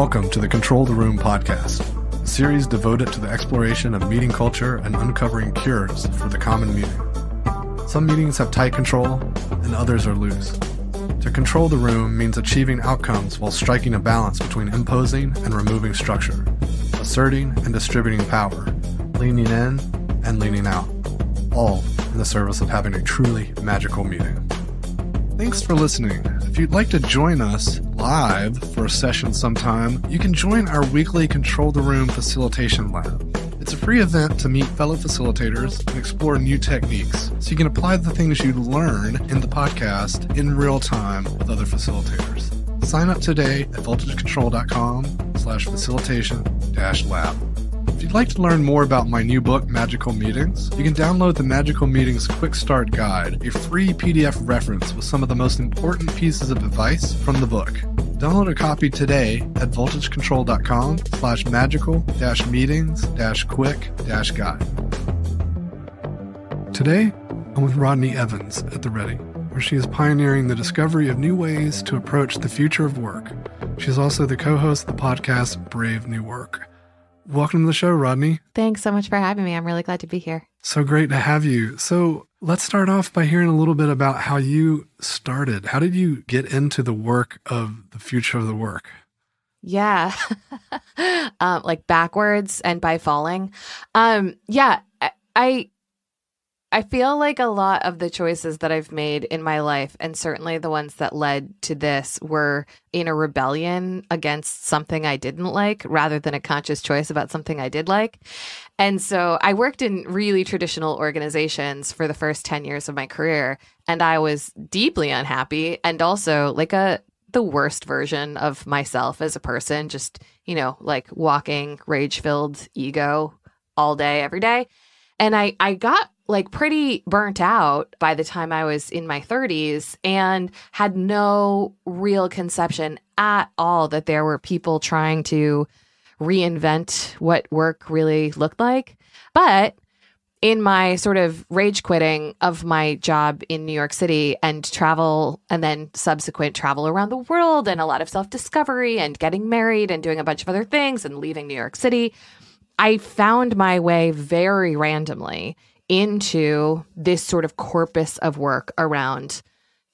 Welcome to the Control the Room podcast, a series devoted to the exploration of meeting culture and uncovering cures for the common meeting. Some meetings have tight control, and others are loose. To control the room means achieving outcomes while striking a balance between imposing and removing structure, asserting and distributing power, leaning in and leaning out, all in the service of having a truly magical meeting. Thanks for listening. If you'd like to join us live for a session sometime, you can join our weekly Control the Room Facilitation Lab. It's a free event to meet fellow facilitators and explore new techniques so you can apply the things you learn in the podcast in real time with other facilitators. Sign up today at voltagecontrol.com slash facilitation dash lab. If you'd like to learn more about my new book, Magical Meetings, you can download the Magical Meetings Quick Start Guide, a free PDF reference with some of the most important pieces of advice from the book. Download a copy today at voltagecontrol.com slash magical dash meetings dash quick dash guide. Today, I'm with Rodney Evans at The Ready, where she is pioneering the discovery of new ways to approach the future of work. She's also the co-host of the podcast Brave New Work. Welcome to the show, Rodney. Thanks so much for having me. I'm really glad to be here. So great to have you. So let's start off by hearing a little bit about how you started. How did you get into the work of the future of the work? Yeah, um, like backwards and by falling. Um, yeah, I I feel like a lot of the choices that I've made in my life, and certainly the ones that led to this, were in a rebellion against something I didn't like rather than a conscious choice about something I did like. And so I worked in really traditional organizations for the first 10 years of my career, and I was deeply unhappy and also like a the worst version of myself as a person, just, you know, like walking rage filled ego all day, every day. And I, I got like pretty burnt out by the time I was in my 30s and had no real conception at all that there were people trying to reinvent what work really looked like. But in my sort of rage quitting of my job in New York City and travel and then subsequent travel around the world and a lot of self discovery and getting married and doing a bunch of other things and leaving New York City, I found my way very randomly into this sort of corpus of work around,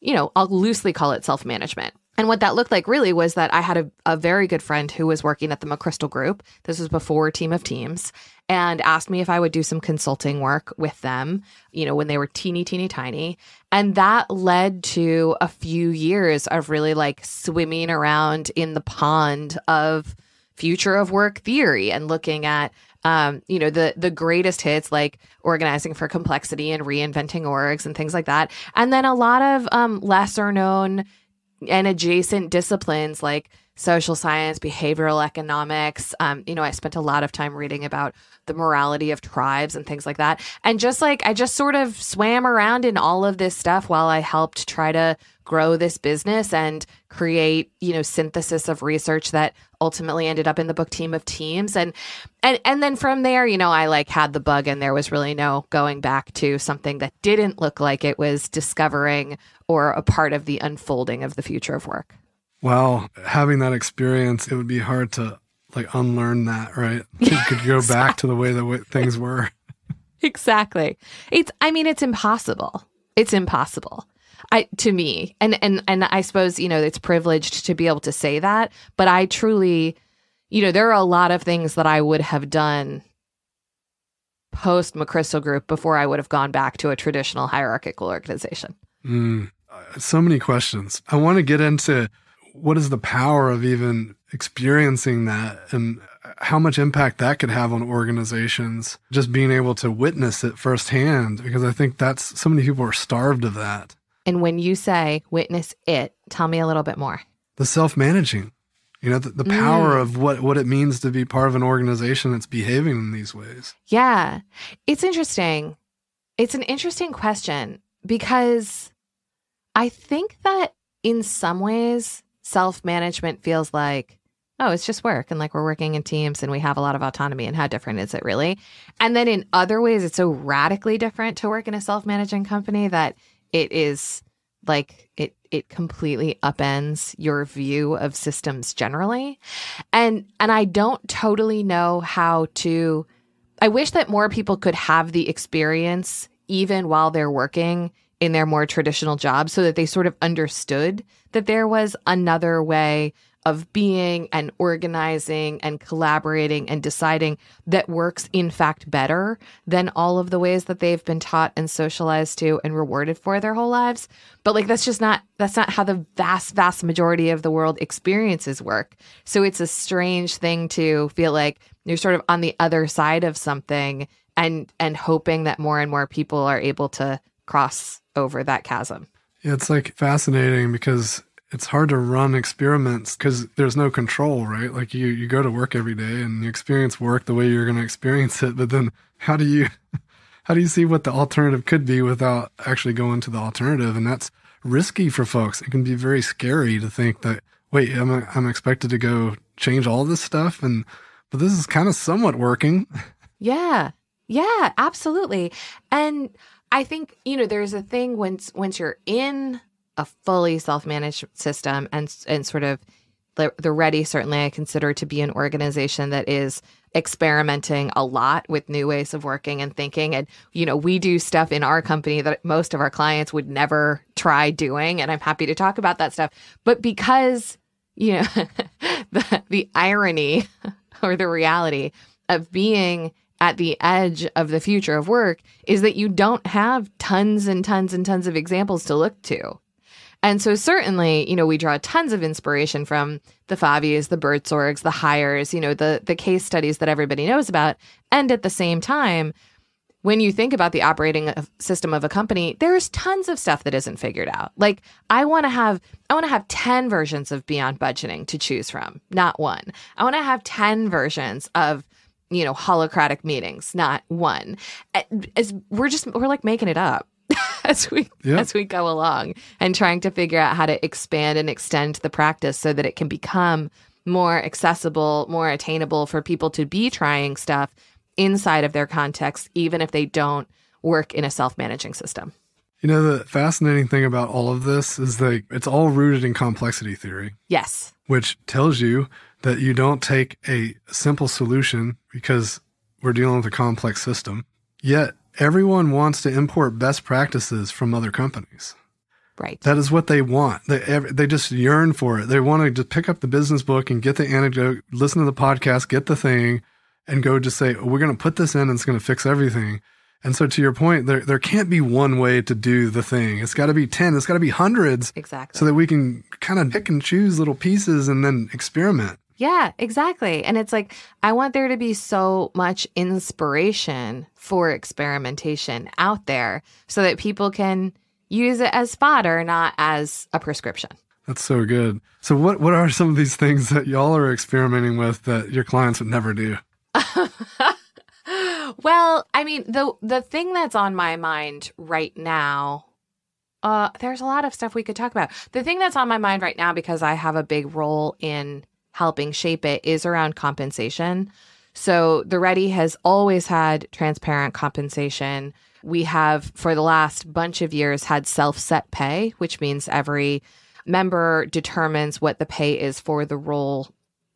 you know, I'll loosely call it self management. And what that looked like really was that I had a, a very good friend who was working at the McChrystal Group. This was before Team of Teams, and asked me if I would do some consulting work with them, you know, when they were teeny, teeny, tiny. And that led to a few years of really like swimming around in the pond of future of work theory and looking at um, you know, the the greatest hits like organizing for complexity and reinventing orgs and things like that. And then a lot of um, lesser known and adjacent disciplines like social science, behavioral economics. Um, you know, I spent a lot of time reading about the morality of tribes and things like that. And just like I just sort of swam around in all of this stuff while I helped try to grow this business and create, you know, synthesis of research that ultimately ended up in the book team of teams. And and and then from there you know i like had the bug and there was really no going back to something that didn't look like it was discovering or a part of the unfolding of the future of work. Well having that experience it would be hard to like unlearn that right? You could go back to the way that things were. Exactly. It's i mean it's impossible. It's impossible I to me, and and and I suppose you know it's privileged to be able to say that, but I truly, you know, there are a lot of things that I would have done post McChrystal Group before I would have gone back to a traditional hierarchical organization. Mm, so many questions. I want to get into what is the power of even experiencing that and how much impact that could have on organizations just being able to witness it firsthand because i think that's so many people are starved of that and when you say witness it, tell me a little bit more. The self managing, you know, the, the power mm. of what, what it means to be part of an organization that's behaving in these ways. Yeah. It's interesting. It's an interesting question because I think that in some ways, self management feels like, oh, it's just work and like we're working in teams and we have a lot of autonomy. And how different is it really? And then in other ways, it's so radically different to work in a self managing company that it is like it it completely upends your view of systems generally. And and I don't totally know how to I wish that more people could have the experience even while they're working in their more traditional jobs so that they sort of understood that there was another way of being and organizing and collaborating and deciding that works in fact better than all of the ways that they've been taught and socialized to and rewarded for their whole lives. But like that's just not that's not how the vast vast majority of the world experiences work. So it's a strange thing to feel like you're sort of on the other side of something and and hoping that more and more people are able to cross over that chasm. It's like fascinating because it's hard to run experiments because there's no control, right? Like you, you go to work every day and you experience work the way you're going to experience it. But then how do you, how do you see what the alternative could be without actually going to the alternative? And that's risky for folks. It can be very scary to think that, wait, I'm, I'm expected to go change all this stuff. And, but this is kind of somewhat working. Yeah. Yeah, absolutely. And I think, you know, there's a thing once, once you're in a fully self-managed system and and sort of the, the ready certainly i consider to be an organization that is experimenting a lot with new ways of working and thinking. And you know we do stuff in our company that most of our clients would never try doing and i'm happy to talk about that stuff. But because you know the, the irony or the reality of being at the edge of the future of work is that you don't have tons and tons and tons of examples to look to and so certainly, you know, we draw tons of inspiration from the FAVIs, the Buurtzorgs, the Haiers, you know, the the case studies that everybody knows about. And at the same time, when you think about the operating system of a company, there's tons of stuff that isn't figured out. Like I want to have I want to have 10 versions of beyond budgeting to choose from, not one. I want to have 10 versions of you know holacratic meetings not one as we're just we're like making it up as we yep. as we go along and trying to figure out how to expand and extend the practice so that it can become more accessible, more attainable for people to be trying stuff inside of their context even if they don't work in a self-managing system. You know the fascinating thing about all of this is that it's all rooted in complexity theory. Yes. Which tells you that you don't take a simple solution because we're dealing with a complex system. Yet everyone wants to import best practices from other companies. Right. That is what they want. They they just yearn for it. They want to just pick up the business book and get the anecdote, listen to the podcast, get the thing, and go just say, "We're going to put this in, and it's going to fix everything." And so, to your point, there there can't be one way to do the thing. It's got to be ten. It's got to be hundreds. Exactly. So that we can kind of pick and choose little pieces and then experiment. Yeah, exactly. And it's like, I want there to be so much inspiration for experimentation out there so that people can use it as fodder, not as a prescription. That's so good. So, what, what are some of these things that y'all are experimenting with that your clients would never do? well, I mean, the the thing that's on my mind right now uh, there's a lot of stuff we could talk about. The thing that's on my mind right now, because I have a big role in helping shape it is around compensation. So the Ready has always had transparent compensation. We have, for the last bunch of years, had self set pay, which means every member determines what the pay is for the role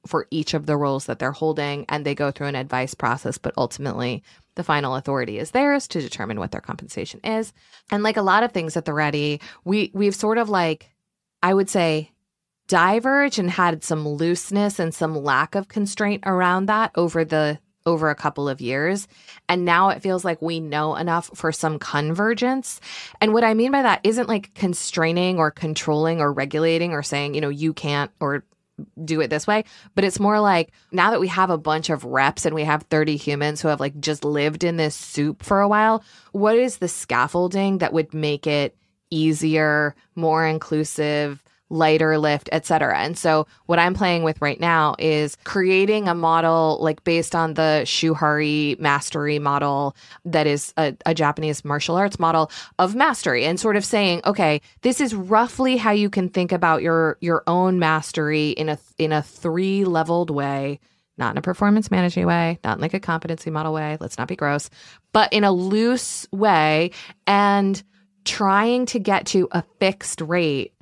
for each of the roles that they're holding and they go through an advice process but ultimately the final authority is theirs to determine what their compensation is and like a lot of things at the ready we we've sort of like i would say diverge and had some looseness and some lack of constraint around that over the over a couple of years. And now it feels like we know enough for some convergence. And what i mean by that isn't like constraining or controlling or regulating or saying you know you can't or do it this way but it's more like now that we have a bunch of reps and we have 30 humans who have like just lived in this soup for a while what is the scaffolding that would make it easier more inclusive lighter lift, etc. And so what I'm playing with right now is creating a model like based on the Shuhari mastery model that is a, a, Japanese martial arts model of mastery and sort of saying, okay, this is roughly how you can think about your your own mastery in a in a three leveled way. Not in a performance management way, not in like a competency model way. Let's not be gross, but in a loose way. And trying to get to a fixed rate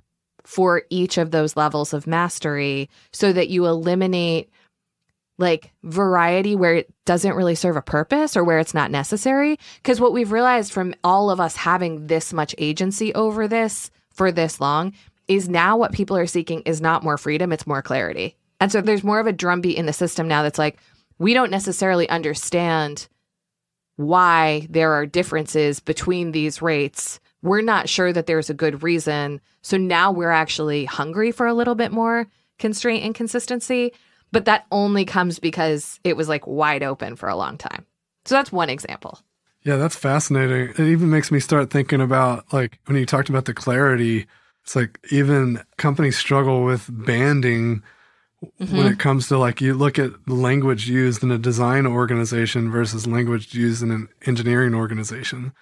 for each of those levels of mastery so that you eliminate like variety where it doesn't really serve a purpose or where it's not necessary. Because what we've realized from all of us having this much agency over this for this long is now what people are seeking is not more freedom, it's more clarity. And so there's more of a drumbeat in the system now that's like, we don't necessarily understand why there are differences between these rates. We're not sure that there's a good reason. So now we're actually hungry for a little bit more constraint and consistency. But that only comes because it was like wide open for a long time. So that's one example. Yeah, that's fascinating. It even makes me start thinking about like when you talked about the clarity, it's like even companies struggle with banding mm-hmm. when it comes to like you look at the language used in a design organization versus language used in an engineering organization.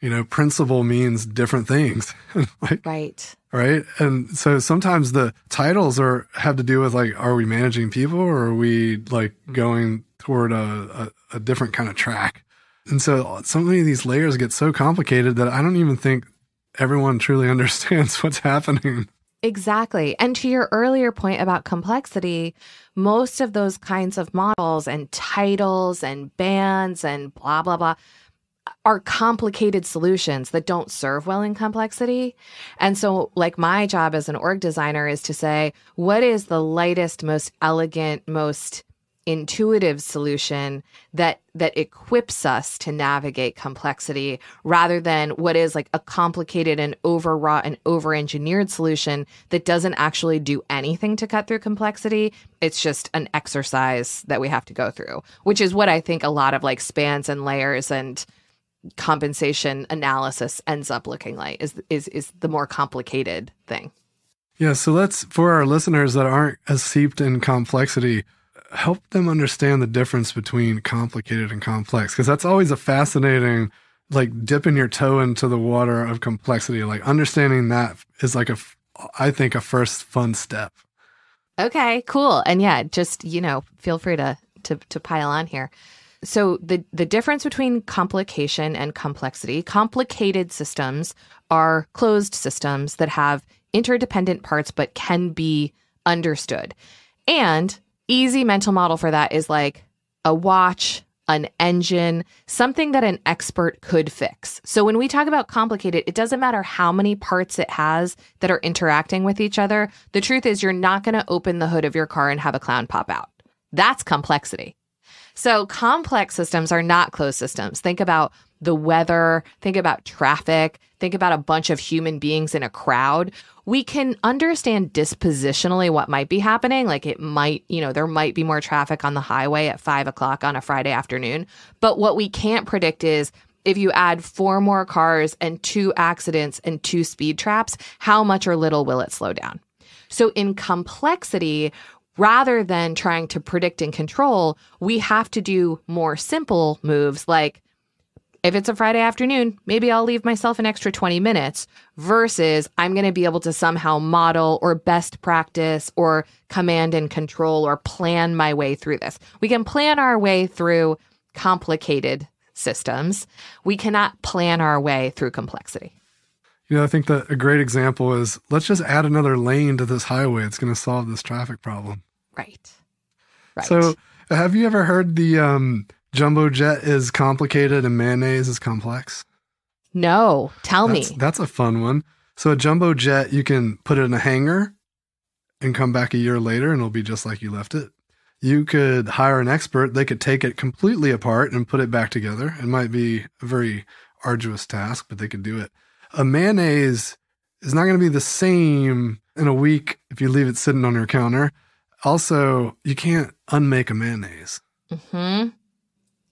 You know, principle means different things. like, right. Right. And so sometimes the titles are have to do with like, are we managing people or are we like going toward a, a, a different kind of track? And so so many of these layers get so complicated that I don't even think everyone truly understands what's happening. Exactly. And to your earlier point about complexity, most of those kinds of models and titles and bands and blah, blah, blah are complicated solutions that don't serve well in complexity. And so, like, my job as an org designer is to say, what is the lightest, most elegant, most intuitive solution that that equips us to navigate complexity rather than what is like a complicated and overwrought and over-engineered solution that doesn't actually do anything to cut through complexity it's just an exercise that we have to go through which is what i think a lot of like spans and layers and compensation analysis ends up looking like is is is the more complicated thing. Yeah so let's for our listeners that aren't as seeped in complexity help them understand the difference between complicated and complex because that's always a fascinating like dipping your toe into the water of complexity. Like understanding that is like a i think a first fun step. Okay cool. And yeah just you know feel free to to, to pile on here so the the difference between complication and complexity complicated systems are closed systems that have interdependent parts but can be understood and easy mental model for that is like a watch, an engine, something that an expert could fix. So when we talk about complicated, it doesn't matter how many parts it has that are interacting with each other. The truth is, you're not going to open the hood of your car and have a clown pop out. That's complexity. So complex systems are not closed systems. Think about the weather, think about traffic, think about a bunch of human beings in a crowd. We can understand dispositionally what might be happening. Like it might, you know, there might be more traffic on the highway at five o'clock on a Friday afternoon. But what we can't predict is if you add four more cars and two accidents and two speed traps, how much or little will it slow down? So in complexity, rather than trying to predict and control, we have to do more simple moves like if it's a Friday afternoon, maybe I'll leave myself an extra 20 minutes versus I'm going to be able to somehow model or best practice or command and control or plan my way through this. We can plan our way through complicated systems. We cannot plan our way through complexity. You know, I think that a great example is let's just add another lane to this highway. It's going to solve this traffic problem. Right. Right. So, have you ever heard the um, jumbo jet is complicated and mayonnaise is complex? No, tell that's, me. That's a fun one. So, a jumbo jet, you can put it in a hangar and come back a year later and it'll be just like you left it. You could hire an expert, they could take it completely apart and put it back together. It might be a very arduous task, but they could do it. A mayonnaise is not going to be the same in a week if you leave it sitting on your counter also, you can't unmake a mayonnaise. Hmm.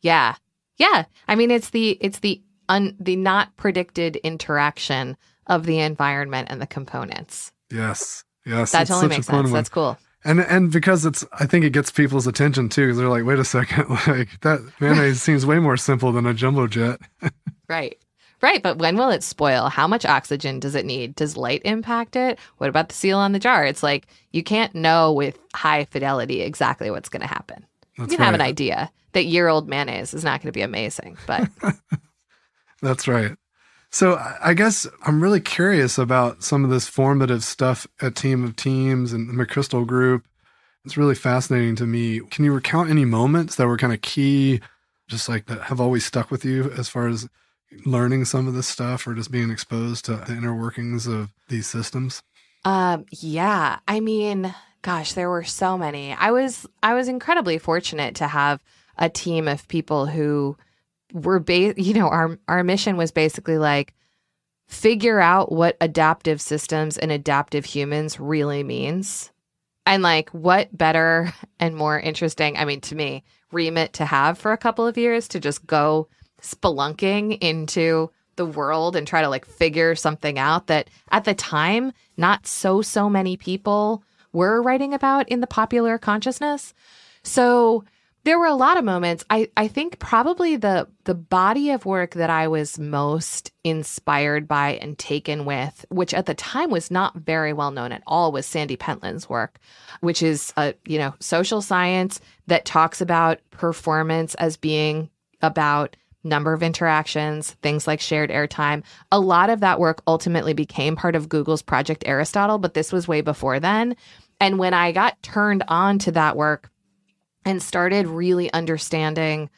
Yeah. Yeah. I mean, it's the it's the un the not predicted interaction of the environment and the components. Yes. Yes. That totally makes sense. One. That's cool. And and because it's, I think it gets people's attention too, because they're like, wait a second, like that mayonnaise seems way more simple than a jumbo jet. right. Right, but when will it spoil? How much oxygen does it need? Does light impact it? What about the seal on the jar? It's like you can't know with high fidelity exactly what's going to happen. That's you can right. have an idea that year old mayonnaise is not going to be amazing, but that's right. So I guess I'm really curious about some of this formative stuff at Team of Teams and the McChrystal Group. It's really fascinating to me. Can you recount any moments that were kind of key, just like that have always stuck with you as far as learning some of this stuff or just being exposed to the inner workings of these systems? Um, yeah. I mean, gosh, there were so many. I was I was incredibly fortunate to have a team of people who were ba- you know, our our mission was basically like figure out what adaptive systems and adaptive humans really means. And like what better and more interesting, I mean to me, remit to have for a couple of years to just go spelunking into the world and try to like figure something out that at the time not so so many people were writing about in the popular consciousness. So there were a lot of moments. I, I think probably the the body of work that I was most inspired by and taken with, which at the time was not very well known at all, was Sandy Pentland's work, which is a you know social science that talks about performance as being about number of interactions, things like shared airtime. A lot of that work ultimately became part of Google's Project Aristotle, but this was way before then. And when I got turned on to that work and started really understanding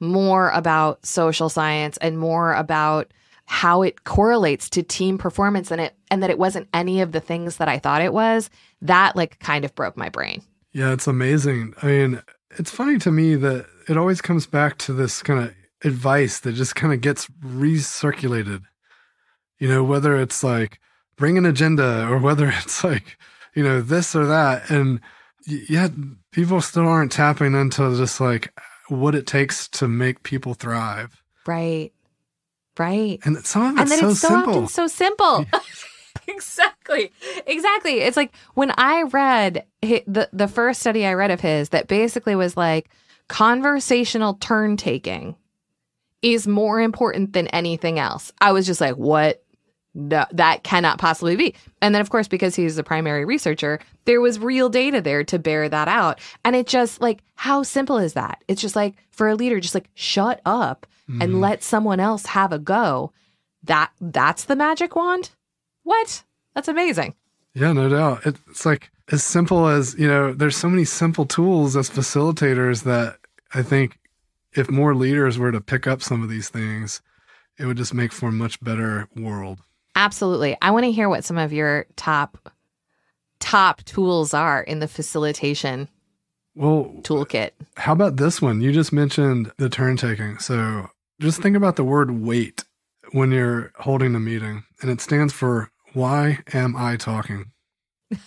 more about social science and more about how it correlates to team performance and it and that it wasn't any of the things that I thought it was, that like kind of broke my brain. Yeah, it's amazing. I mean, it's funny to me that it always comes back to this kind of advice that just kind of gets recirculated. You know, whether it's like bring an agenda or whether it's like, you know, this or that. And yet people still aren't tapping into just like what it takes to make people thrive. Right. Right. And some of it's and then so it's so simple. often so simple. exactly. Exactly. It's like when I read the the first study I read of his that basically was like conversational turn taking is more important than anything else. I was just like, what? No, that cannot possibly be. And then, of course, because he's the primary researcher, there was real data there to bear that out. And it just like, how simple is that? It's just like for a leader, just like shut up and Mhm. let someone else have a go. That that's the magic wand. What? That's amazing. Yeah, no doubt. It- It's like as simple as, you know, there's so many simple tools as facilitators that I think if more leaders were to pick up some of these things, it would just make for a much better world. Absolutely. I want to hear what some of your top top tools are in the facilitation Well, toolkit. how about this one? You just mentioned the turn taking. So just think about the word wait when you're holding a meeting, and it stands for why am I talking?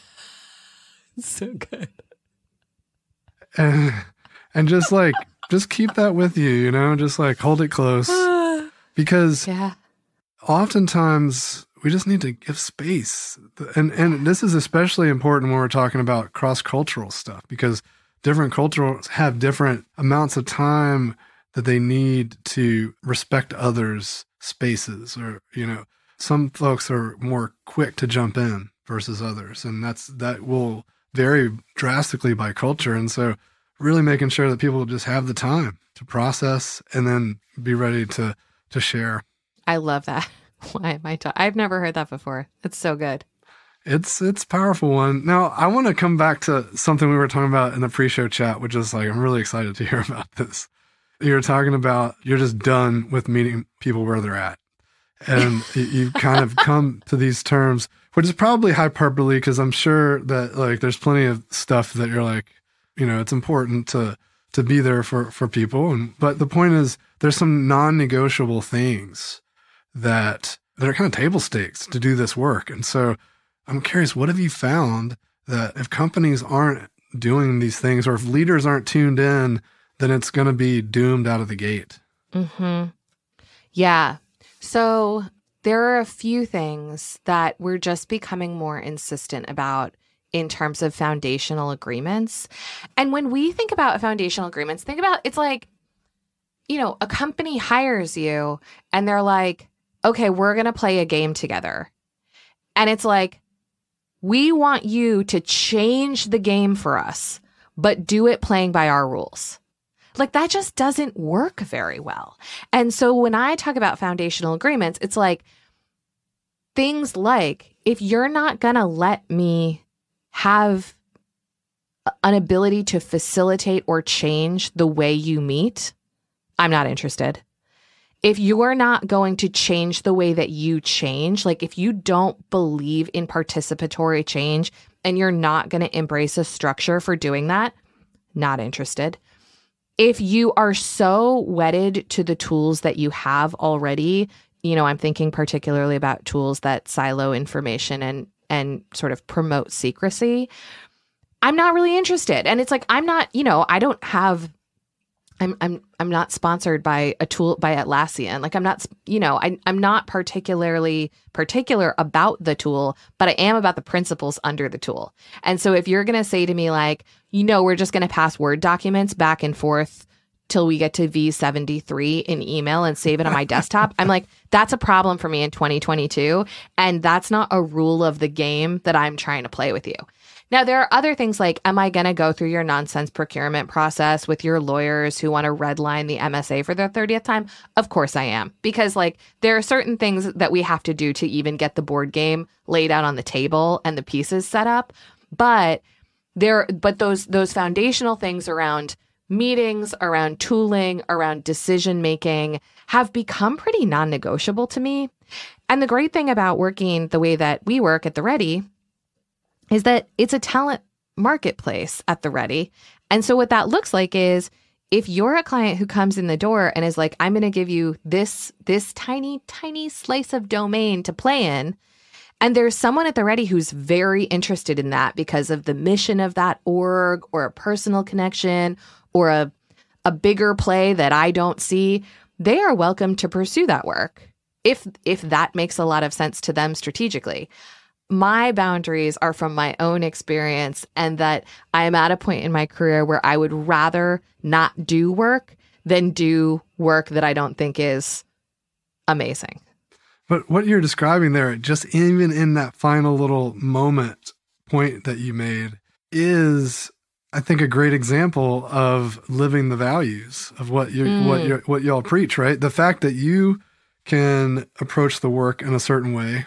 So good. And, and just like, just keep that with you, you know, just like hold it close. Because yeah. oftentimes we just need to give space. And and this is especially important when we're talking about cross-cultural stuff because different cultures have different amounts of time that they need to respect others spaces or you know some folks are more quick to jump in versus others. And that's that will vary drastically by culture. And so really making sure that people just have the time to process and then be ready to to share I love that. Why am I talking? I've never heard that before. It's so good. It's it's a powerful one. Now I want to come back to something we were talking about in the pre-show chat, which is like I'm really excited to hear about this. You're talking about you're just done with meeting people where they're at, and you- you've kind of come to these terms, which is probably hyperbole because I'm sure that like there's plenty of stuff that you're like, you know, it's important to to be there for for people, and but the point is there's some non-negotiable things that that are kind of table stakes to do this work, and so. I'm curious, what have you found that if companies aren't doing these things or if leaders aren't tuned in, then it's going to be doomed out of the gate? Hmm. Yeah. So there are a few things that we're just becoming more insistent about in terms of foundational agreements. And when we think about foundational agreements, think about it's like, you know, a company hires you and they're like, okay, we're going to play a game together. And it's like, we want you to change the game for us, but do it playing by our rules. Like that just doesn't work very well. And so when I talk about foundational agreements, it's like things like if you're not going to let me have an ability to facilitate or change the way you meet, I'm not interested. If you're not going to change the way that you change, like if you don't believe in participatory change and you're not going to embrace a structure for doing that, not interested. If you are so wedded to the tools that you have already, you know, I'm thinking particularly about tools that silo information and and sort of promote secrecy. I'm not really interested. And it's like I'm not, you know, I don't have I'm I'm I'm not sponsored by a tool by Atlassian. Like I'm not, you know, I I'm not particularly particular about the tool, but I am about the principles under the tool. And so if you're going to say to me like, you know, we're just going to pass Word documents back and forth till we get to V73 in email and save it on my desktop. I'm like, that's a problem for me in 2022. And that's not a rule of the game that I'm trying to play with you. Now, there are other things like, am I going to go through your nonsense procurement process with your lawyers who want to redline the MSA for their 30th time? Of course I am. Because, like, there are certain things that we have to do to even get the board game laid out on the table and the pieces set up. But there, but those, those foundational things around meetings, around tooling, around decision making have become pretty non negotiable to me. And the great thing about working the way that we work at the Ready is that it's a talent marketplace at the Ready. And so what that looks like is if you're a client who comes in the door and is like, I'm going to give you this, this tiny, tiny slice of domain to play in. And there's someone at the Ready who's very interested in that because of the mission of that org or a personal connection or a, a bigger play that I don't see, they are welcome to pursue that work if if that makes a lot of sense to them strategically. My boundaries are from my own experience and that I am at a point in my career where I would rather not do work than do work that I don't think is amazing. But what you're describing there, just even in that final little moment point that you made, is I think a great example of living the values of what you mm. what you what y'all preach, right? The fact that you can approach the work in a certain way,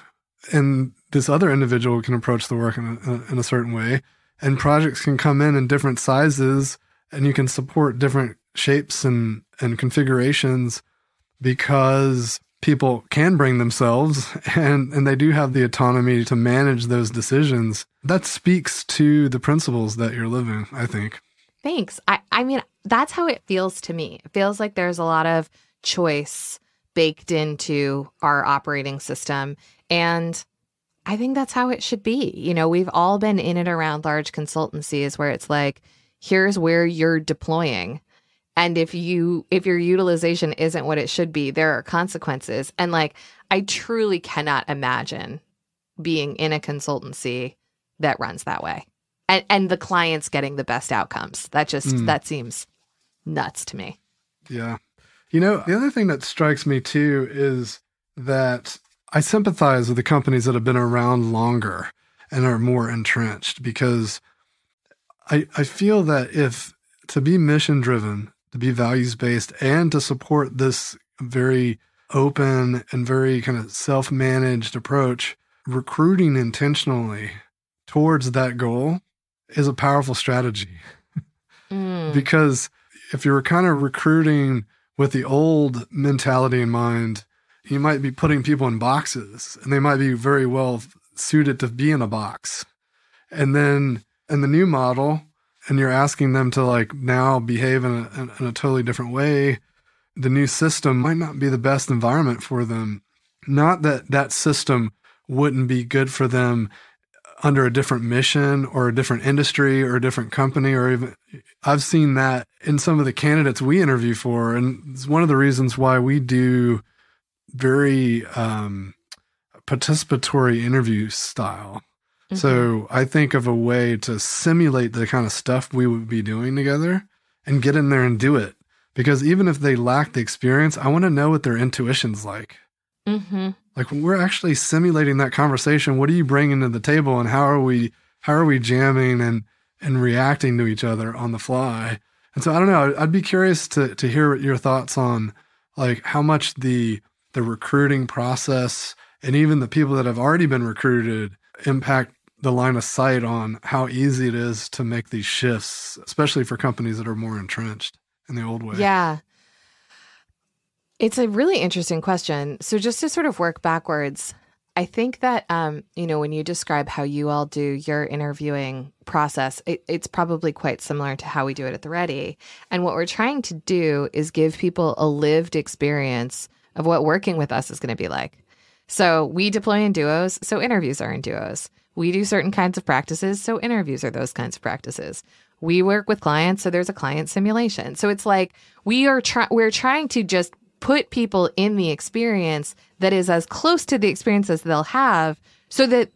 and this other individual can approach the work in a, in a certain way, and projects can come in in different sizes, and you can support different shapes and and configurations because people can bring themselves and and they do have the autonomy to manage those decisions. That speaks to the principles that you're living i think. Thanks. I i mean that's how it feels to me. It feels like there's a lot of choice baked into our operating system and i think that's how it should be. You know we've all been in and around large consultancies where it's like here's where you're deploying and if you if your utilization isn't what it should be there are consequences. And like i truly cannot imagine being in a consultancy that runs that way and and the clients getting the best outcomes. That just mm. that seems nuts to me. Yeah. You know the other thing that strikes me too is that i sympathize with the companies that have been around longer and are more entrenched because i i feel that if to be mission driven to be values based and to support this very open and very kind of self managed approach, recruiting intentionally towards that goal is a powerful strategy. mm. Because if you're kind of recruiting with the old mentality in mind, you might be putting people in boxes and they might be very well suited to be in a box. And then in the new model, and you're asking them to like now behave in a, in a totally different way, the new system might not be the best environment for them. Not that that system wouldn't be good for them under a different mission or a different industry or a different company or even I've seen that in some of the candidates we interview for and it's one of the reasons why we do very um, participatory interview style Mm-hmm. So I think of a way to simulate the kind of stuff we would be doing together and get in there and do it. Because even if they lack the experience, I want to know what their intuition's like. Mm-hmm. Like when we're actually simulating that conversation, what are you bringing to the table, and how are we how are we jamming and and reacting to each other on the fly? And so I don't know. I'd be curious to to hear your thoughts on like how much the the recruiting process and even the people that have already been recruited impact the line of sight on how easy it is to make these shifts, especially for companies that are more entrenched in the old way. Yeah. It's a really interesting question. So just to sort of work backwards, I think that um, you know when you describe how you all do your interviewing process, it, it's probably quite similar to how we do it at the Ready. And what we're trying to do is give people a lived experience of what working with us is going to be like. So we deploy in duos, so interviews are in duos. We do certain kinds of practices, so interviews are those kinds of practices. We work with clients, so there's a client simulation. So it's like we are trying we're trying to just put people in the experience that is as close to the experience as they'll have so that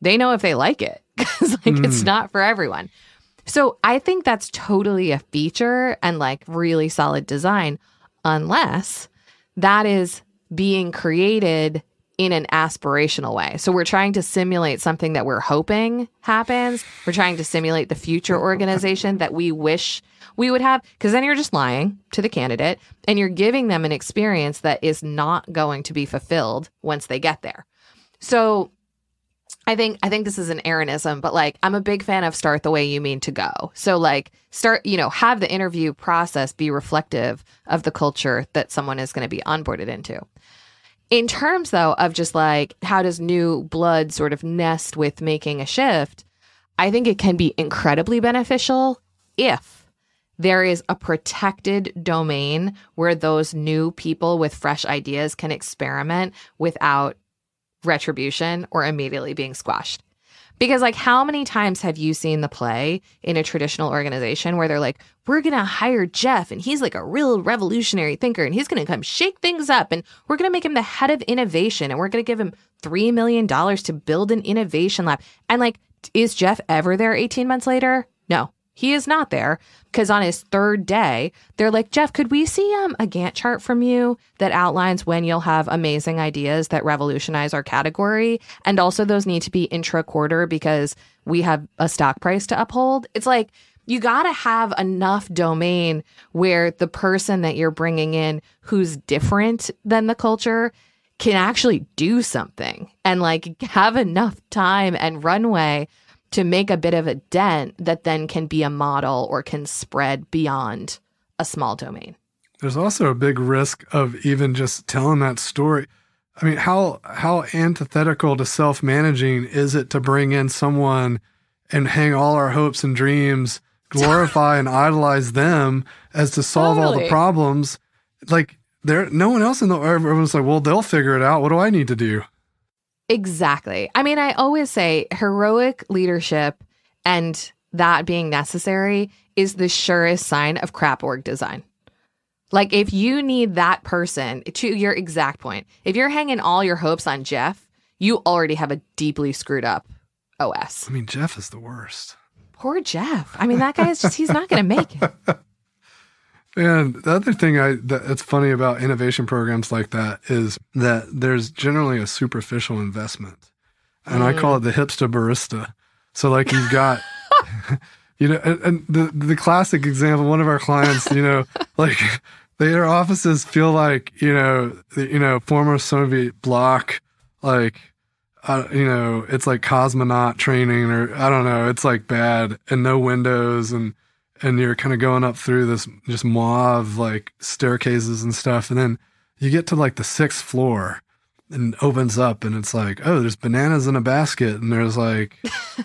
they know if they like it because like mm. it's not for everyone so i think that's totally a feature and like really solid design unless that is being created in an aspirational way. So we're trying to simulate something that we're hoping happens. We're trying to simulate the future organization that we wish we would have because then you're just lying to the candidate and you're giving them an experience that is not going to be fulfilled once they get there. So I think I think this is an Aaronism, but like I'm a big fan of start the way you mean to go. So like start, you know, have the interview process be reflective of the culture that someone is going to be onboarded into. In terms though of just like how does new blood sort of nest with making a shift, I think it can be incredibly beneficial if there is a protected domain where those new people with fresh ideas can experiment without retribution or immediately being squashed. Because, like, how many times have you seen the play in a traditional organization where they're like, we're going to hire Jeff and he's like a real revolutionary thinker and he's going to come shake things up and we're going to make him the head of innovation and we're going to give him $3 million to build an innovation lab. And, like, is Jeff ever there 18 months later? No, he is not there because on his third day, they're like, Jeff, could we see um, a Gantt chart from you that outlines when you'll have amazing ideas that revolutionize our category? And also, those need to be intra quarter because we have a stock price to uphold. It's like, you got to have enough domain where the person that you're bringing in who's different than the culture can actually do something and like have enough time and runway to make a bit of a dent that then can be a model or can spread beyond a small domain. There's also a big risk of even just telling that story. I mean, how how antithetical to self-managing is it to bring in someone and hang all our hopes and dreams, glorify and idolize them as to solve totally. all the problems? Like there no one else in the world. everyone's like, well, they'll figure it out. What do I need to do? Exactly. I mean, I always say heroic leadership and that being necessary is the surest sign of crap org design. Like, if you need that person, to your exact point, if you're hanging all your hopes on Jeff, you already have a deeply screwed up OS. I mean, Jeff is the worst. Poor Jeff. I mean, that guy is just, he's not going to make it. And the other thing I that's funny about innovation programs like that is that there's generally a superficial investment. And mm. I call it the hipster barista. So like you've got you know and, and, the the classic example one of our clients, you know, like their offices feel like, you know, the, you know, former Soviet bloc like uh, you know, it's like cosmonaut training or I don't know, it's like bad and no windows and and you're kind of going up through this just mauve like staircases and stuff. And then you get to like the sixth floor and opens up and it's like, oh, there's bananas in a basket and there's like,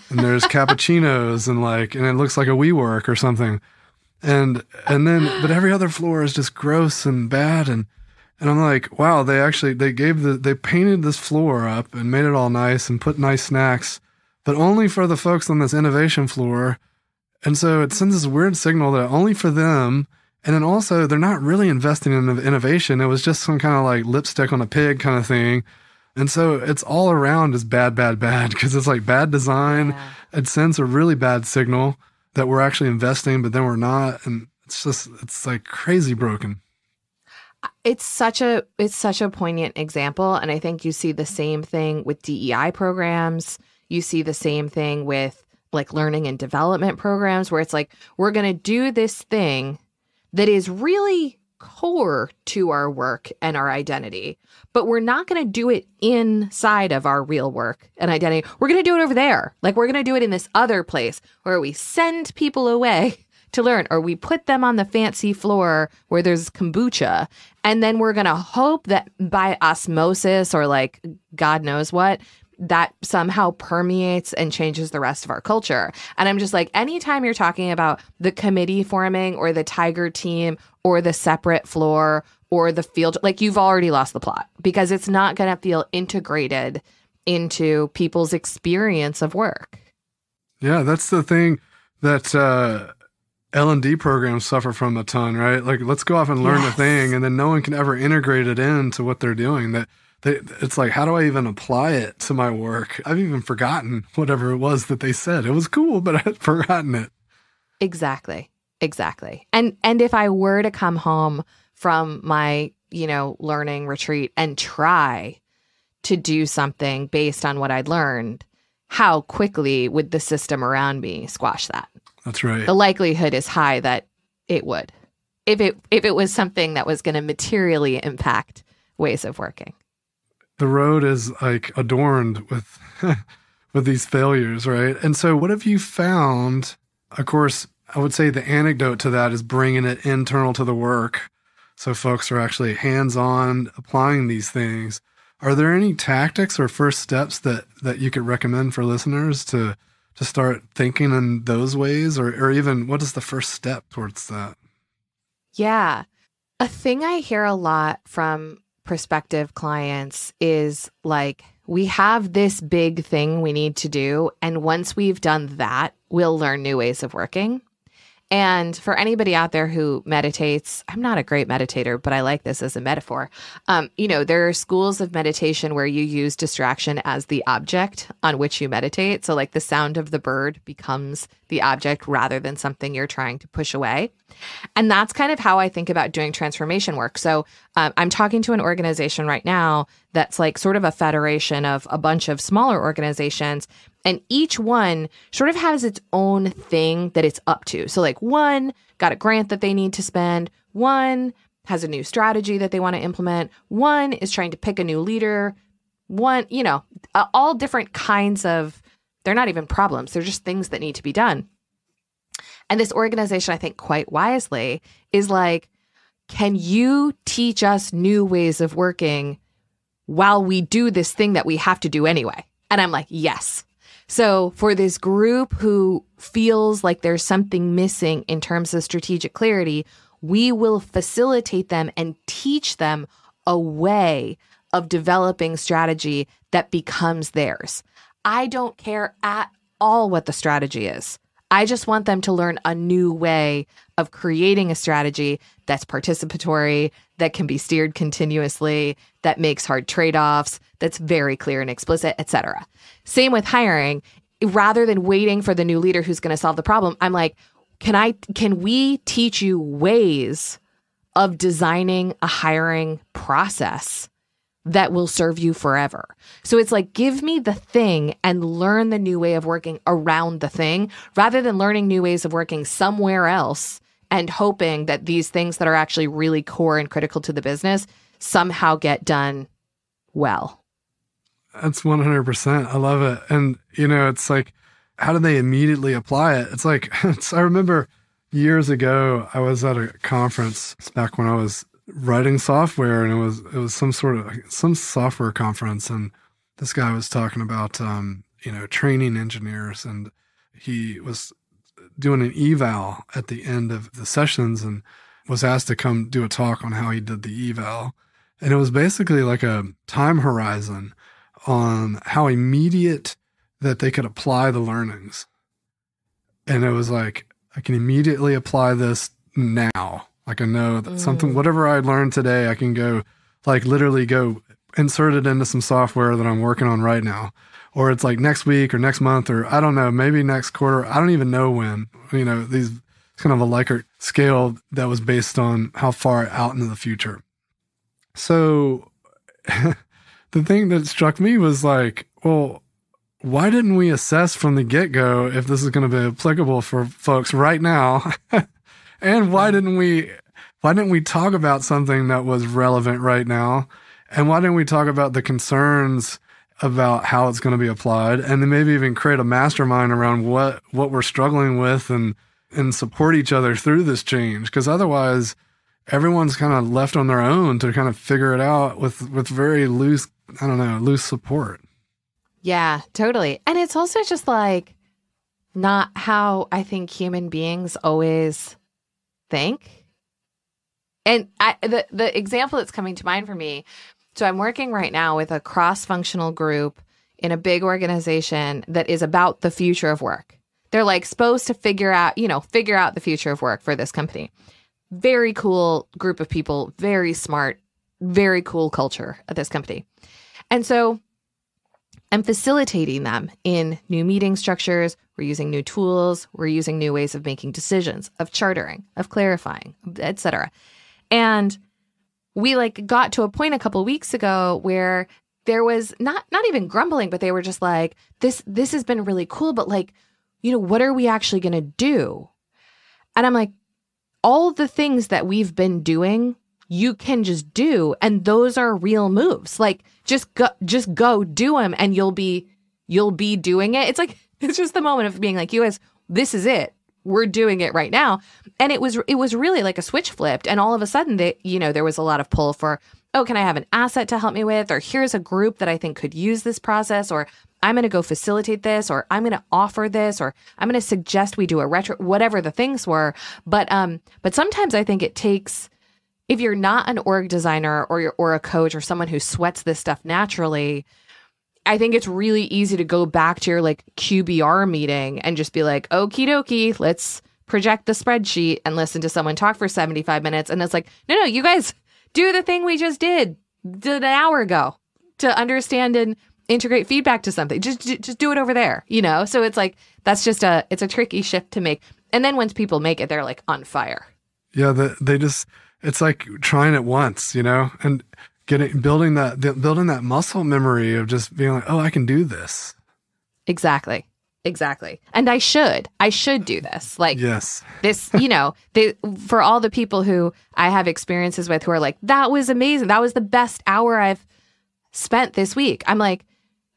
and there's cappuccinos and like, and it looks like a WeWork or something. And, and then, but every other floor is just gross and bad. And, and I'm like, wow, they actually, they gave the, they painted this floor up and made it all nice and put nice snacks, but only for the folks on this innovation floor and so it sends this weird signal that only for them. And then also, they're not really investing in innovation. It was just some kind of like lipstick on a pig kind of thing. And so it's all around is bad, bad, bad because it's like bad design. Yeah. It sends a really bad signal that we're actually investing, but then we're not. And it's just, it's like crazy broken. It's such a it's such a poignant example and I think you see the same thing with DEI programs. You see the same thing with like learning and development programs where it's like, we're going to do this thing that is really core to our work and our identity, but we're not going to do it inside of our real work and identity. We're going to do it over there. Like we're going to do it in this other place where we send people away to learn, or we put them on the fancy floor where there's kombucha. And then we're going to hope that by osmosis or like God knows what, that somehow permeates and changes the rest of our culture. And I'm just like, anytime you're talking about the committee forming or the tiger team or the separate floor or the field, like you've already lost the plot because it's not going to feel integrated into people's experience of work. Yeah, that's the thing that uh, L and D programs suffer from a ton, right? Like, let's go off and learn yes. the thing, and then no one can ever integrate it into what they're doing. That they, it's like, how do I even apply it to my work? I've even forgotten whatever it was that they said. It was cool, but I had forgotten it. Exactly. Exactly. And and if I were to come home from my, you know, learning retreat and try to do something based on what I'd learned, how quickly would the system around me squash that? That's right. The likelihood is high that it would. If it if it was something that was going to materially impact ways of working the road is like adorned with with these failures, right? And so what have you found? Of course, I would say the anecdote to that is bringing it internal to the work. So folks are actually hands-on applying these things. Are there any tactics or first steps that that you could recommend for listeners to to start thinking in those ways or or even what is the first step towards that? Yeah. A thing I hear a lot from prospective clients is like, we have this big thing we need to do. And once we've done that, we'll learn new ways of working. And for anybody out there who meditates, I'm not a great meditator, but I like this as a metaphor. Um, you know, there are schools of meditation where you use distraction as the object on which you meditate. So, like the sound of the bird becomes the object rather than something you're trying to push away. And that's kind of how I think about doing transformation work. So, um, I'm talking to an organization right now that's like sort of a federation of a bunch of smaller organizations and each one sort of has its own thing that it's up to. So, like, one got a grant that they need to spend, one has a new strategy that they want to implement, one is trying to pick a new leader, one, you know, all different kinds of, they're not even problems, they're just things that need to be done. And this organization, I think quite wisely, is like, can you teach us new ways of working while we do this thing that we have to do anyway? And I'm like, yes. So, for this group who feels like there's something missing in terms of strategic clarity, we will facilitate them and teach them a way of developing strategy that becomes theirs. I don't care at all what the strategy is. I just want them to learn a new way of creating a strategy that's participatory, that can be steered continuously, that makes hard trade-offs, that's very clear and explicit, etc. Same with hiring. Rather than waiting for the new leader who's going to solve the problem, I'm like, can I can we teach you ways of designing a hiring process that will serve you forever. So it's like, give me the thing and learn the new way of working around the thing rather than learning new ways of working somewhere else and hoping that these things that are actually really core and critical to the business somehow get done well. That's 100%. I love it. And, you know, it's like, how do they immediately apply it? It's like, it's, I remember years ago, I was at a conference back when I was writing software, and it was it was some sort of some software conference, and this guy was talking about um, you know training engineers, and he was doing an eval at the end of the sessions, and was asked to come do a talk on how he did the eval, and it was basically like a time horizon on how immediate that they could apply the learnings, and it was like I can immediately apply this now like I know that mm. something, whatever I learned today, I can go, like literally go insert it into some software that I'm working on right now. Or it's like next week or next month or I don't know, maybe next quarter. I don't even know when. You know, these kind of a Likert scale that was based on how far out into the future. So the thing that struck me was like, well, why didn't we assess from the get go if this is going to be applicable for folks right now? and why mm-hmm. didn't we why didn't we talk about something that was relevant right now? And why didn't we talk about the concerns about how it's going to be applied and then maybe even create a mastermind around what what we're struggling with and and support each other through this change because otherwise everyone's kind of left on their own to kind of figure it out with with very loose I don't know, loose support. Yeah, totally. And it's also just like not how I think human beings always think. And I, the the example that's coming to mind for me, so I'm working right now with a cross-functional group in a big organization that is about the future of work. They're like supposed to figure out, you know, figure out the future of work for this company. Very cool group of people, very smart, very cool culture at this company. And so I'm facilitating them in new meeting structures. We're using new tools. We're using new ways of making decisions, of chartering, of clarifying, etc. And we like got to a point a couple weeks ago where there was not not even grumbling, but they were just like, this this has been really cool, but like, you know, what are we actually going to do? And I'm like, all the things that we've been doing you can just do and those are real moves. Like just go just go do them and you'll be you'll be doing it. It's like it's just the moment of being like you guys this is it. We're doing it right now. And it was it was really like a switch flipped and all of a sudden they you know there was a lot of pull for oh can i have an asset to help me with or here's a group that i think could use this process or i'm going to go facilitate this or i'm going to offer this or i'm going to suggest we do a retro whatever the things were but um but sometimes i think it takes if you're not an org designer or you're or a coach or someone who sweats this stuff naturally, I think it's really easy to go back to your like QBR meeting and just be like, okie dokie, let's project the spreadsheet and listen to someone talk for 75 minutes. And it's like, no, no, you guys do the thing we just did, did an hour ago to understand and integrate feedback to something. Just just do it over there, you know? So it's like that's just a it's a tricky shift to make. And then once people make it, they're like on fire. Yeah, the, they just it's like trying it once, you know, and getting building that building that muscle memory of just being like, oh, I can do this. Exactly. Exactly. And I should. I should do this. Like yes. this, you know, they, for all the people who I have experiences with who are like, that was amazing. That was the best hour I've spent this week. I'm like,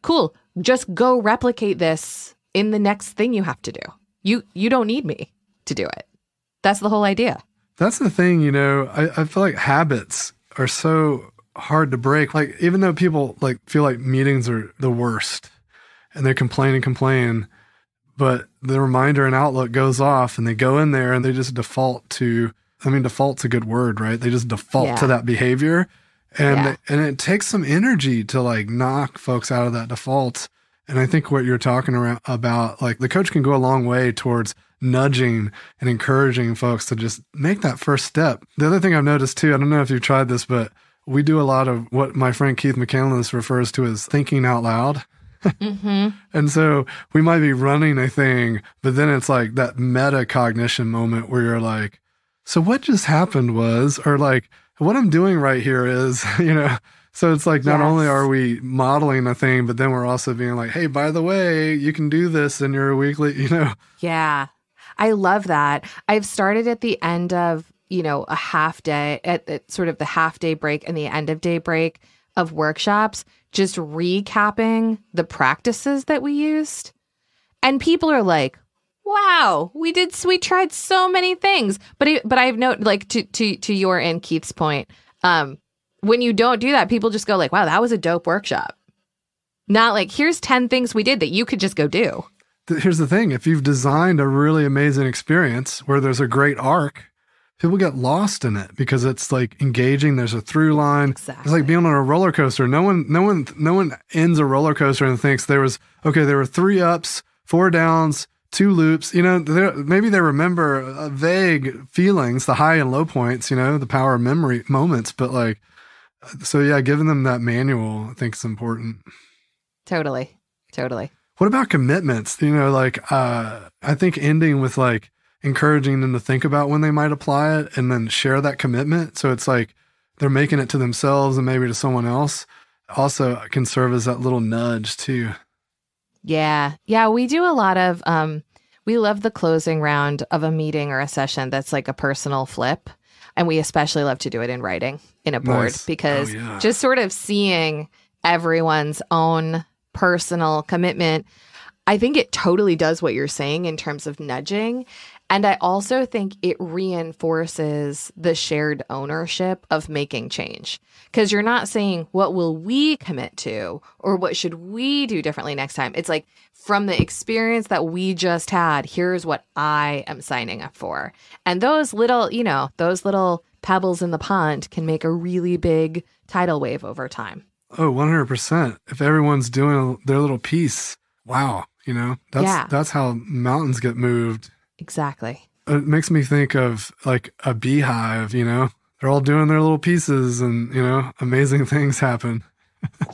cool. Just go replicate this in the next thing you have to do. You you don't need me to do it. That's the whole idea. That's the thing, you know, I, I feel like habits are so hard to break. Like, even though people like feel like meetings are the worst and they complain and complain, but the reminder and outlook goes off and they go in there and they just default to, I mean, default's a good word, right? They just default yeah. to that behavior. And, yeah. and it takes some energy to like knock folks out of that default. And I think what you're talking around about, like the coach can go a long way towards nudging and encouraging folks to just make that first step. The other thing I've noticed too, I don't know if you've tried this, but we do a lot of what my friend Keith McCandless refers to as thinking out loud. Mm-hmm. and so we might be running a thing, but then it's like that metacognition moment where you're like, so what just happened was, or like, what I'm doing right here is, you know, so it's like not yes. only are we modeling a thing, but then we're also being like, hey, by the way, you can do this in your weekly, you know. Yeah. I love that. I've started at the end of, you know, a half day, at, at sort of the half day break and the end of day break of workshops, just recapping the practices that we used. And people are like, wow, we did, we tried so many things. But, it, but I've noted, like, to, to, to your and Keith's point, um, when you don't do that, people just go like, wow, that was a dope workshop. Not like, here's 10 things we did that you could just go do here's the thing if you've designed a really amazing experience where there's a great arc people get lost in it because it's like engaging. There's a through line. Exactly. it's like being on a roller coaster. No one no one no one ends a roller coaster and thinks there was okay there were three ups four downs two loops. You know maybe they remember uh, vague feelings the high and low points you know the power of memory moments but like so yeah giving them that manual i think is important. Totally. Totally. What about commitments? You know, like uh, I think ending with like encouraging them to think about when they might apply it and then share that commitment. So it's like they're making it to themselves and maybe to someone else. Also can serve as that little nudge too. Yeah. Yeah. We do a lot of, um, we love the closing round of a meeting or a session that's like a personal flip. And we especially love to do it in writing in a board Nice. because Oh, yeah. just sort of seeing everyone's own personal commitment, I think it totally does what you're saying in terms of nudging. And I also think it reinforces the shared ownership of making change because you're not saying, what will we commit to or what should we do differently next time? It's like, from the experience that we just had, here's what I am signing up for. And those little, you know, those little pebbles in the pond can make a really big tidal wave over time. Oh, 100%. If everyone's doing their little piece, wow, you know, that's Yeah. that's how mountains get moved. Exactly. It makes me think of like a beehive, you know. They're all doing their little pieces and, you know, amazing things happen.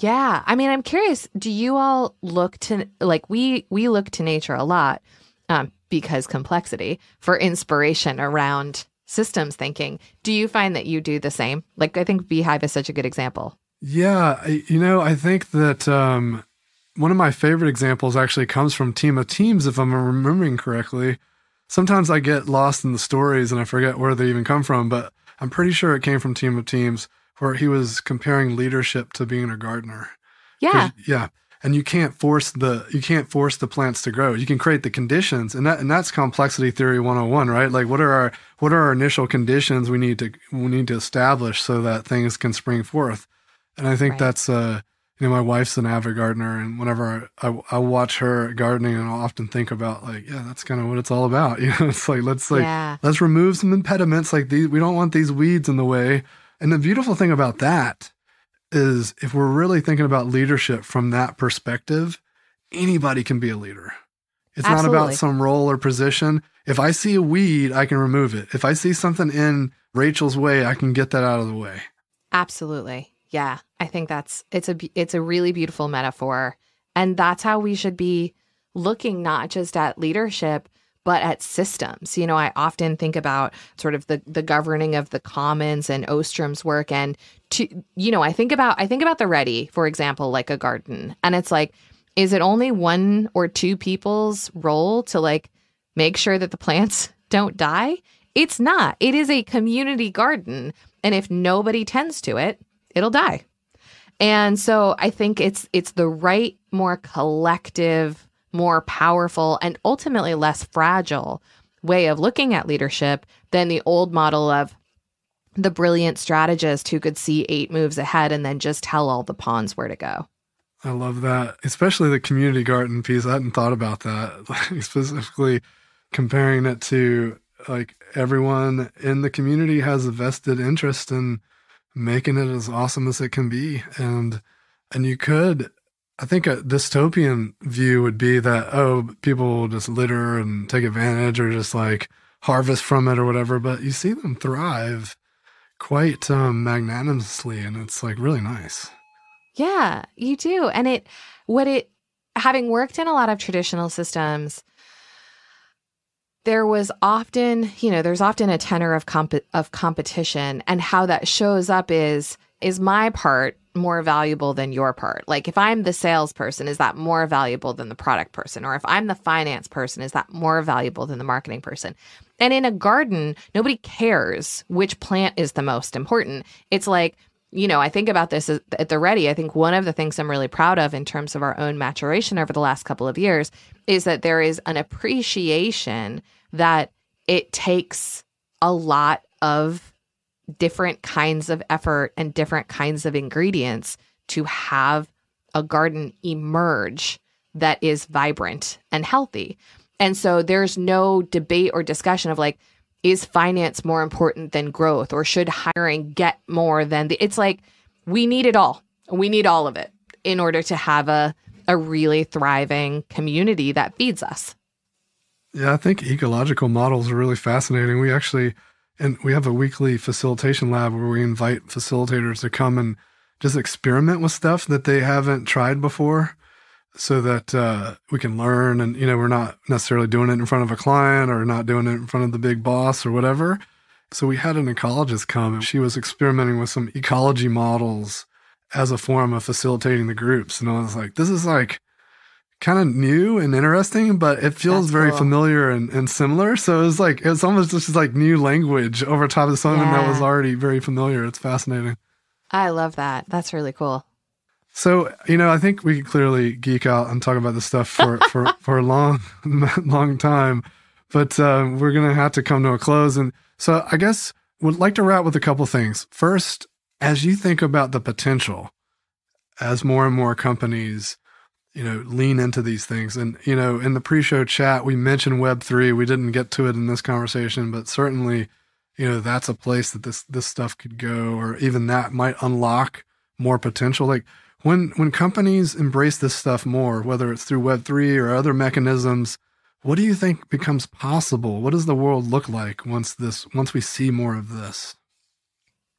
Yeah. I mean, I'm curious, do you all look to like we we look to nature a lot um because complexity for inspiration around systems thinking. Do you find that you do the same? Like I think Beehive is such a good example. Yeah, I, you know, I think that um, one of my favorite examples actually comes from Team of Teams, if I'm remembering correctly. Sometimes I get lost in the stories and I forget where they even come from, but I'm pretty sure it came from Team of Teams, where he was comparing leadership to being a gardener. Yeah. yeah. And you can't force the you can't force the plants to grow. You can create the conditions, and that and that's complexity theory 101, right? Like what are our what are our initial conditions we need to we need to establish so that things can spring forth. And I think Right. that's uh you know my wife's an avid gardener, and whenever I, I watch her gardening, and I'll often think about like yeah, that's kind of what it's all about. You know, it's like let's like yeah. let's remove some impediments like these we don't want these weeds in the way and the beautiful thing about that is if we're really thinking about leadership from that perspective anybody can be a leader it's not about some role or position if i see a weed i can remove it if i see something in rachel's way i can get that out of the way Absolutely. Yeah. I think that's it's a it's a really beautiful metaphor and that's how we should be looking not just at leadership but at systems. You know, I often think about sort of the the governing of the commons and Ostrom's work and to you know, I think about I think about the ready, for example, like a garden. And it's like is it only one or two people's role to like make sure that the plants don't die? It's not. It is a community garden. And if nobody tends to it, it'll die. And so I think it's it's the right, more collective, more powerful, and ultimately less fragile way of looking at leadership than the old model of the brilliant strategist who could see eight moves ahead and then just tell all the pawns where to go. i love that especially the community garden piece i hadn't thought about that like specifically comparing it to like everyone in the community has a vested interest in making it as awesome as it can be and and you could i think a dystopian view would be that oh people will just litter and take advantage or just like harvest from it or whatever but you see them thrive quite um, magnanimously and it's like really nice Yeah, you do. And it, what it, having worked in a lot of traditional systems, there was often, you know, there's often a tenor of comp- of competition, and how that shows up is is my part more valuable than your part? Like if I'm the salesperson, is that more valuable than the product person? Or if I'm the finance person, is that more valuable than the marketing person? And in a garden, nobody cares which plant is the most important. It's like you know, I think about this at the ready. I think one of the things I'm really proud of in terms of our own maturation over the last couple of years is that there is an appreciation that it takes a lot of different kinds of effort and different kinds of ingredients to have a garden emerge that is vibrant and healthy. And so there's no debate or discussion of like, is finance more important than growth or should hiring get more than the it's like we need it all. We need all of it in order to have a a really thriving community that feeds us. Yeah, I think ecological models are really fascinating. We actually, and we have a weekly facilitation lab where we invite facilitators to come and just experiment with stuff that they haven't tried before so that uh, we can learn. And, you know, we're not necessarily doing it in front of a client or not doing it in front of the big boss or whatever. So we had an ecologist come and she was experimenting with some ecology models as a form of facilitating the groups. And I was like, this is like, kind of new and interesting, but it feels That's very cool. familiar and, and similar. So it was like it was almost just like new language over top of something that was already very familiar. It's fascinating. I love that. That's really cool. So you know, I think we could clearly geek out and talk about this stuff for for for a long long time, but uh, we're gonna have to come to a close. And so I guess would like to wrap with a couple things. First, as you think about the potential, as more and more companies, you know, lean into these things, and you know, in the pre-show chat, we mentioned Web three. We didn't get to it in this conversation, but certainly, you know, that's a place that this this stuff could go, or even that might unlock more potential. Like when when companies embrace this stuff more, whether it's through Web three or other mechanisms, what do you think becomes possible? What does the world look like once this once we see more of this?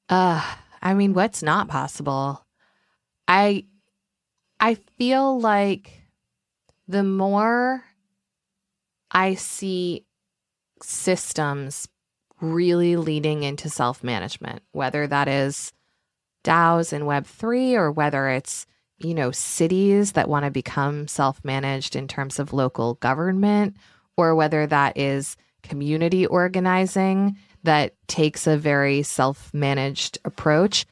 Uh, I mean, what's not possible? I I feel like the more I see systems really leading into self-management, whether that is DAOs in Web3 or whether it's, you know, cities that want to become self-managed in terms of local government or whether that is community organizing that takes a very self managed approach.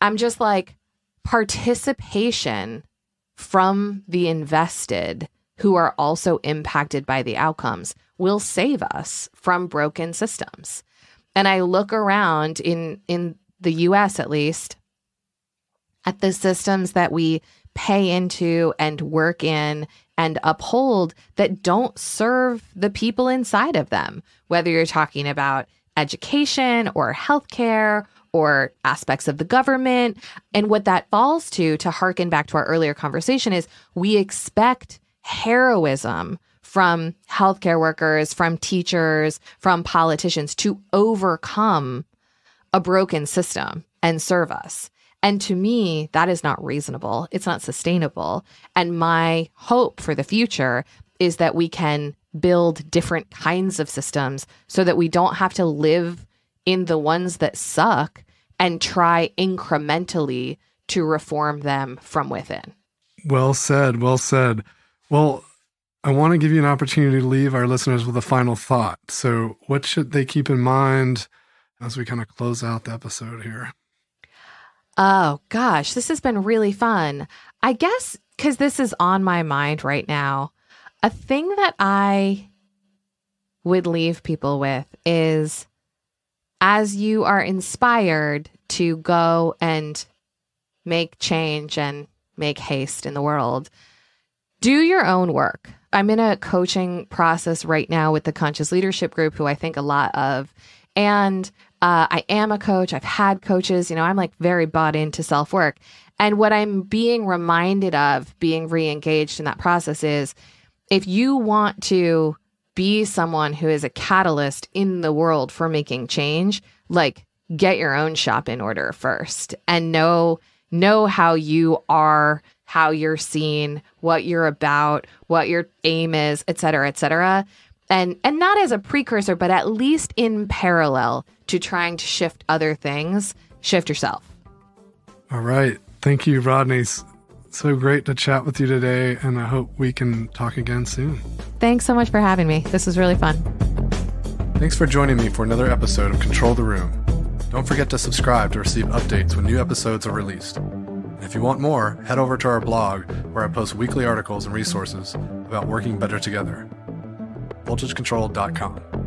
I'm just like, participation from the invested who are also impacted by the outcomes will save us from broken systems. And I look around in, in the US at least at the systems that we pay into and work in and uphold that don't serve the people inside of them, whether you're talking about education or healthcare or aspects of the government. And what that falls to, to harken back to our earlier conversation, is we expect heroism from healthcare workers, from teachers, from politicians to overcome a broken system and serve us. And to me, that is not reasonable. It's not sustainable. And my hope for the future is that we can build different kinds of systems so that we don't have to live in the ones that suck and try incrementally to reform them from within. Well said. Well said. Well, I want to give you an opportunity to leave our listeners with a final thought. So, what should they keep in mind as we kind of close out the episode here? Oh gosh, this has been really fun. I guess because this is on my mind right now, a thing that I would leave people with is as you are inspired to go and make change and make haste in the world, do your own work. I'm in a coaching process right now with the Conscious Leadership Group, who I think a lot of. And uh, I am a coach. I've had coaches. You know, I'm like very bought into self work. And what I'm being reminded of being re engaged in that process is if you want to be someone who is a catalyst in the world for making change, like get your own shop in order first and know know how you are how you're seen what you're about what your aim is et cetera et cetera and and not as a precursor but at least in parallel to trying to shift other things shift yourself All right. Thank you, Rodney. S- So great to chat with you today, and I hope we can talk again soon. thanks so much for having me this was really fun Thanks for joining me for another episode of Control the Room. Don't forget to subscribe to receive updates when new episodes are released. And if you want more, head over to our blog where I post weekly articles and resources about working better together. VoltageControl.com.